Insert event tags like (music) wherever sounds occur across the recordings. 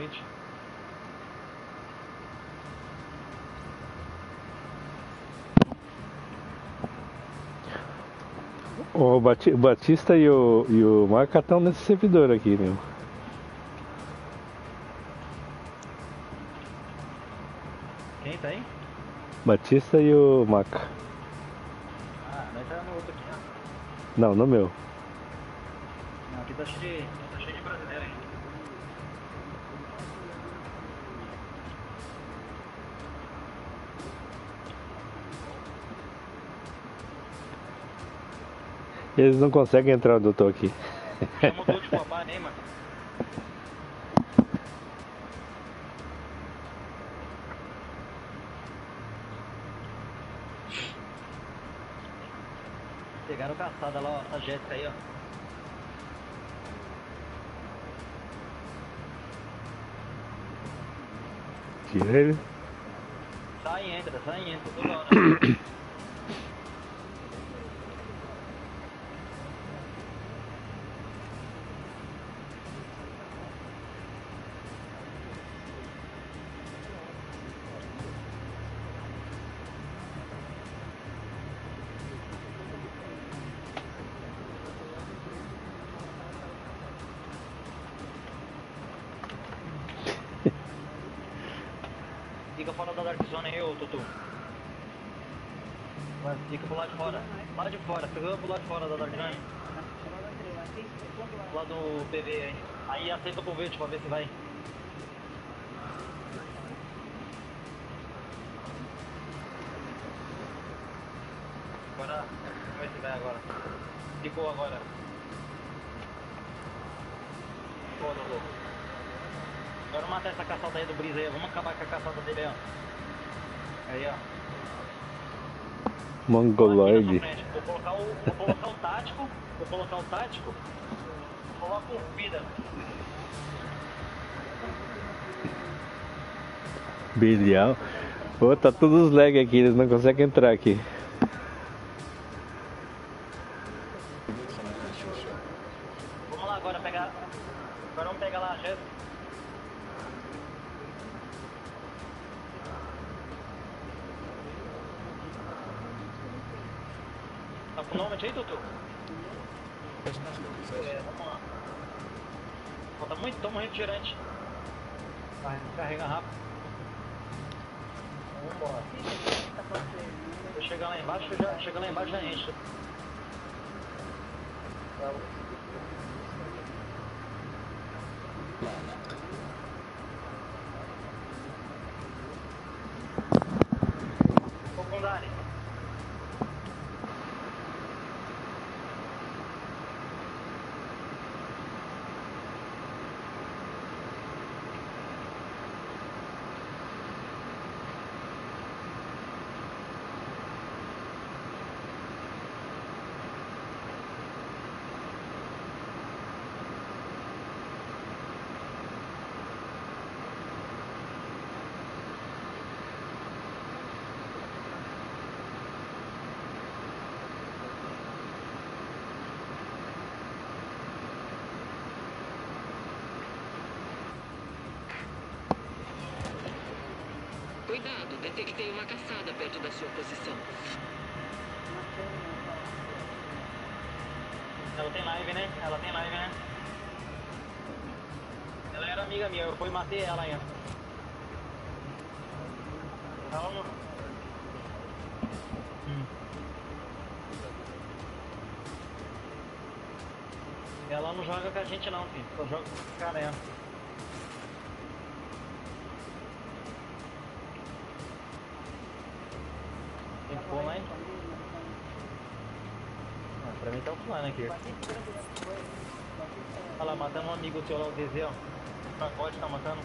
limite. O Batista e o, e o Marca estão nesse servidor aqui, meu. Quem tá aí? Batista e o Maca. Ah, nós tá no outro aqui, ó. Não, no meu. Não, aqui tá cheio de, Eles não conseguem entrar eu tô aqui. Chama o Dude Papai aí, mano. Pegaram caçada lá, ó, a Jéssica aí, ó. Tira ele. Sai e entra, sai e entra toda hora. (coughs) Lá de fora, fica pro lado de fora da Dark Zone. Lá do PV aí. Aí aceita pro verde pra ver se vai. Agora, vamos ver se vai agora. Ficou agora. Ficou, Dudu. Agora matar essa caçada aí do Brisa aí, vamos acabar com a caçada dele aí, ó. Aí, ó. Mongoloide. Colocar o, vou colocar o tático, vou colocar o tático, coloca o vida. Bilhão. Pô, tá todos os lag aqui, eles não conseguem entrar aqui. Muito, toma um refrigerante. Vai, carrega rápido. Vamos embora. Eu chegar lá embaixo, já, chega lá embaixo já enche. Tá. Secundário. Cuidado, detectei uma caçada perto da sua posição. Ela tem live, né? Ela tem live, né? Ela era amiga minha, eu fui e matei ela ainda. Ela não. Hum. Ela não joga com a gente não, filho. Só joga com os caras aqui. Olha lá, matando um amigo seu lá, o DZ, ó. Pacote tá matando.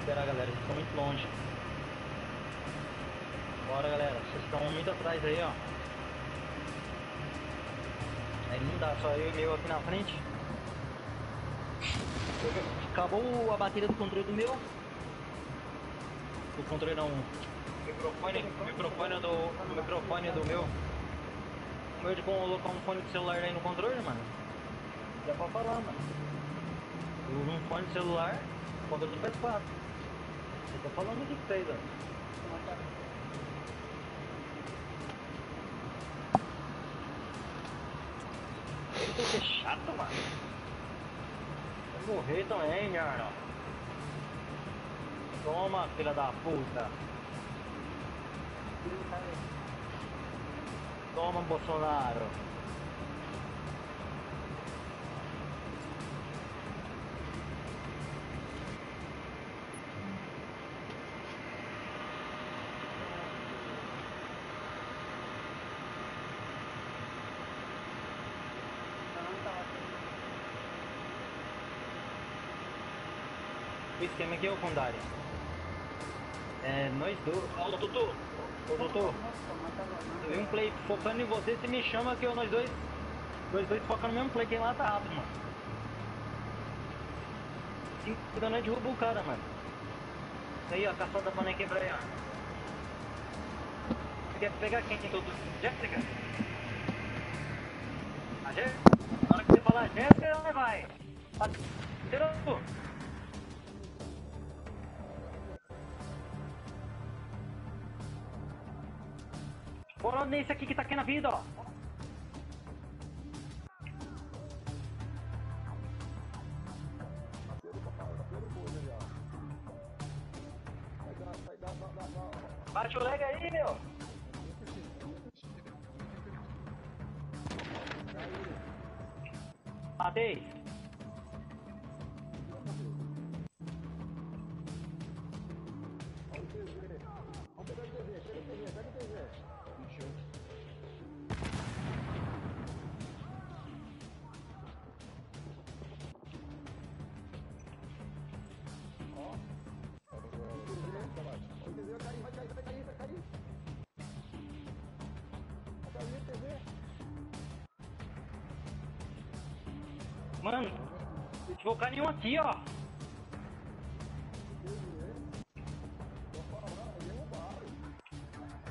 Esperar, galera, eles estão muito longe. Bora, galera, vocês estão muito atrás aí, ó. Aí não dá, só eu e meu aqui na frente. Acabou a bateria do controle do meu. O controle não. O microfone, o microfone do. O microfone do meu. O meu de colocar um fone de celular aí no controle, mano. Dá pra falar, mano. Eu uso um fone de celular, controle do PS4. Eu tô falando pra vocês, ó. Eita, que chato, mano. Vai morrer também, cara. Toma, filha da puta. Toma, Bolsonaro. Esquema aqui é o Kondari. É, nós dois. Ô, Tutu! Ô! Eu vi um play focando em você, você me chama que eu, nós dois. Nós dois focando no mesmo play, quem lá tá rápido, mano. Cinco da noite derruba o cara, mano. Aí, ó, caçada pra nem quebrar aí, ó. Você quer pegar quem tem todo. Jéssica? A Jéssica? Na hora que você falar Jéssica, ela vai. Tirou! Bora nesse aqui que tá aqui na vida, ó. Mano, se focar nenhum aqui, ó.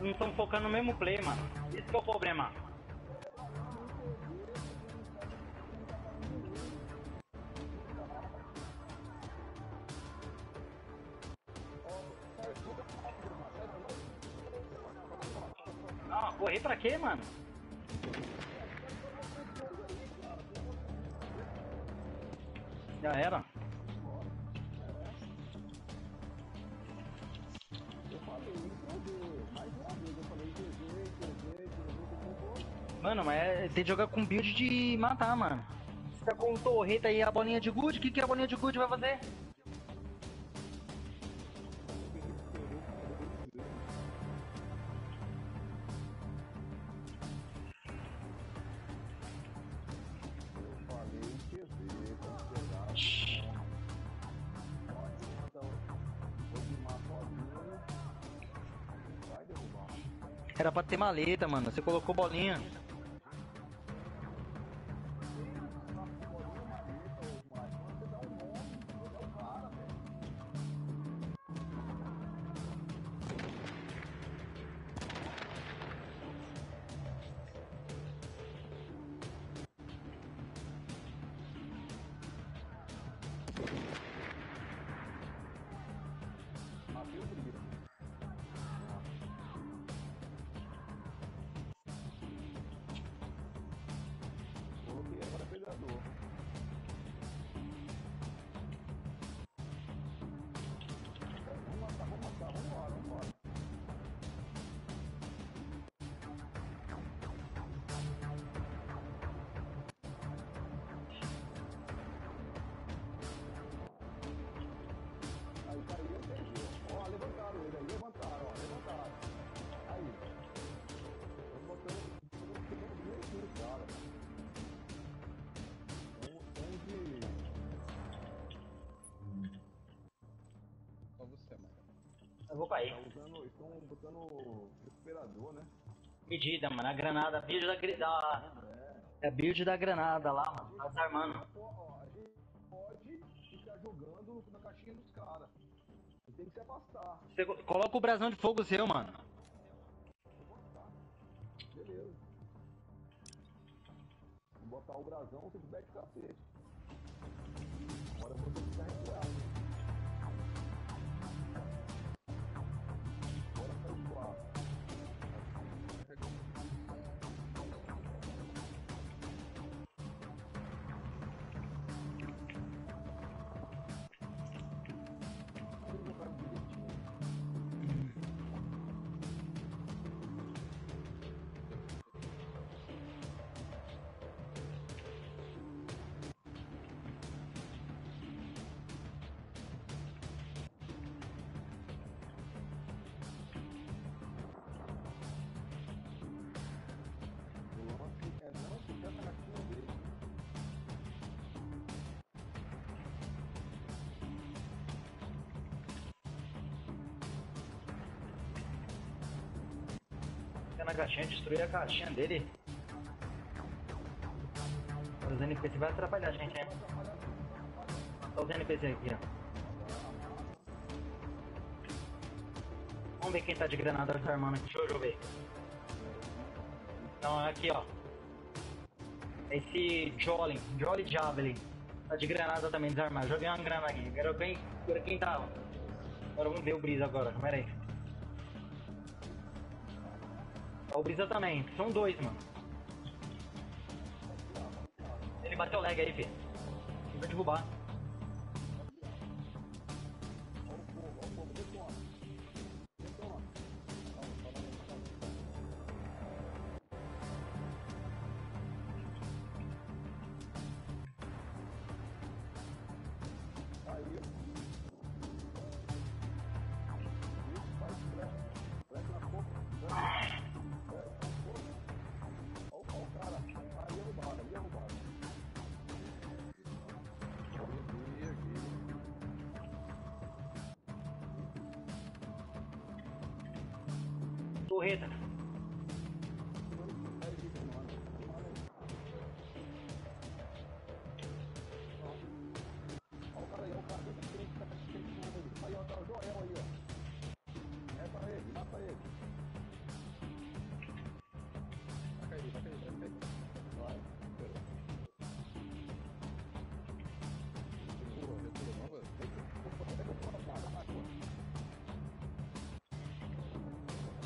Não estão focando no mesmo play, mano. Esse é o problema. Tem que jogar com build de matar, mano. Você tá com torreta aí a bolinha de good, o que, que a bolinha de good vai fazer? Era pra ter maleta, mano. Você colocou bolinha. Eu vou cair. Tá usando, estão botando recuperador, né? Medida, mano. A granada, a build da, da. É a build da granada lá, mano. Tá desarmando. Ó, a gente pode ficar jogando na caixinha dos caras. tem que se afastar. Você co- coloca o brasão de fogo seu, mano. Beleza. Vou botar o brasão, você o cacete. Agora eu vou ter que ficar recuado. Na caixinha, destruir a caixinha dele. Os NPC vai atrapalhar a gente, hein? Olha os NPC aqui, ó. Vamos ver quem tá de granada desarmando aqui. Deixa eu ver. Não, é aqui, ó. Esse Jolly, Jolly Javelin. Tá de granada também desarmado. Joguei uma granada aqui. Quero quem, quero quem tá. Agora vamos ver o Brisa agora. Pera aí. O Brisa também. São dois, mano. Ele bateu lag aí, filho. Ele vai derrubar. Torreta.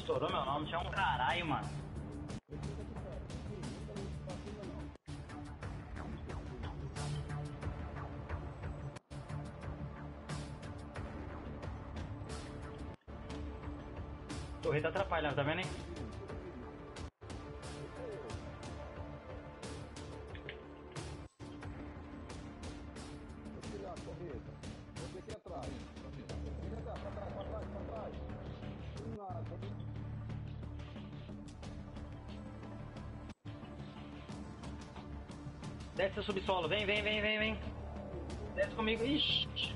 Estourou meu nome, tinha um caralho, mano. Torreta atrapalha, tá vendo, hein? Subsolo, vem, vem, vem, vem, vem. Desce comigo. Ixi.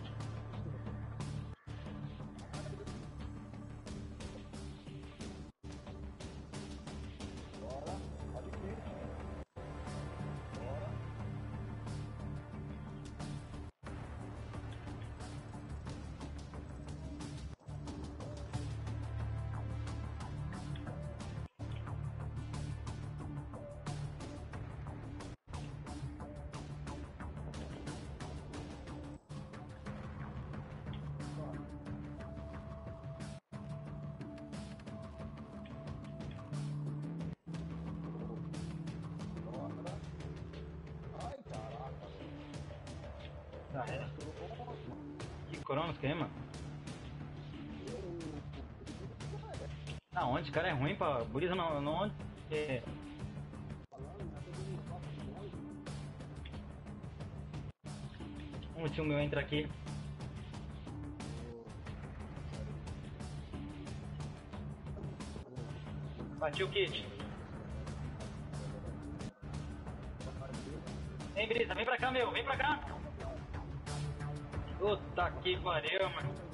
Que cronos que é, mano? Ah, onde? Esse cara é ruim pra. Brisa não, não onde? É. Vamos ver se o meu entra aqui. Bati o kit. Vem, Brisa, vem pra cá, meu, vem pra cá. Puta que pariu, mano.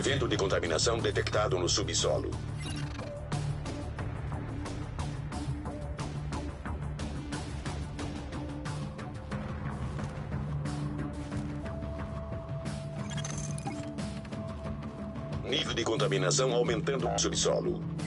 Evento de contaminação detectado no subsolo. Nível de contaminação aumentando no subsolo.